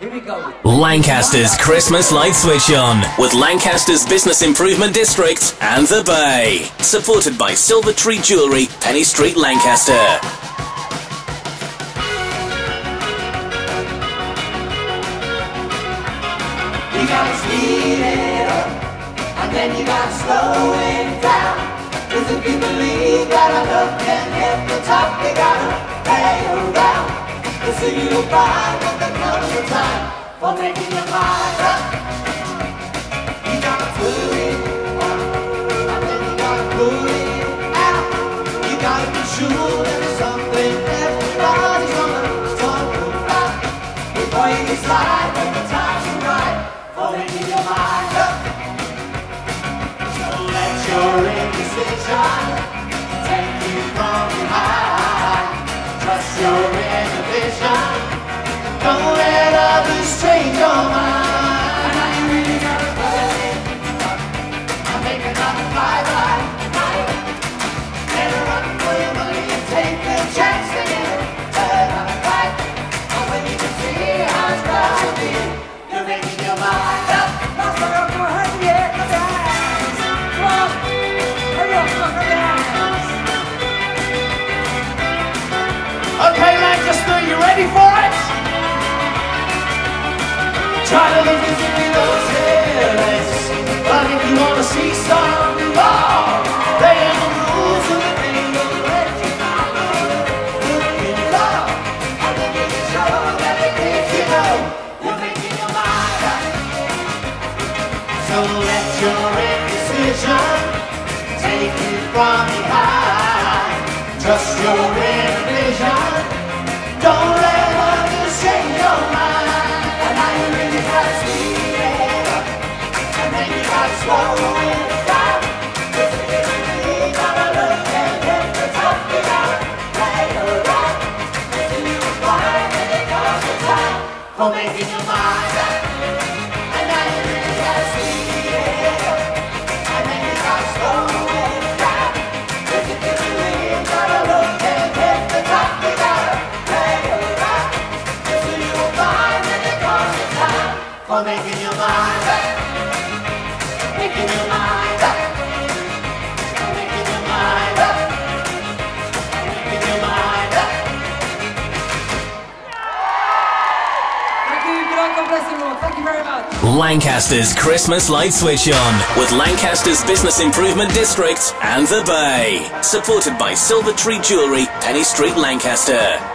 Here we go. Lancaster's Christmas light switch on with Lancaster's Business Improvement District and the Bay. Supported by Silvertree Jewellery, Penny Street, Lancaster. You gotta speed it up, and then you gotta slow it down. Cause if you believe that a love can hit the top, you gotta hang around. Cause so find time for making your mind up. You gotta put it out. You gotta be sure it's something everybody's gonna talk about. Before you decide when the time's right for making your mind up. Don't let your indecision take you from behind. Try to less. But if you wanna see more, the rules the love, that you know you're making your mind up. So let your indecision take you from behind. Trust your inner vision. Don't for making your mind Lancaster's Christmas light switch on with Lancaster's Business Improvement District and the Bay. Supported by Silvertree Jewellery, Penny Street, Lancaster.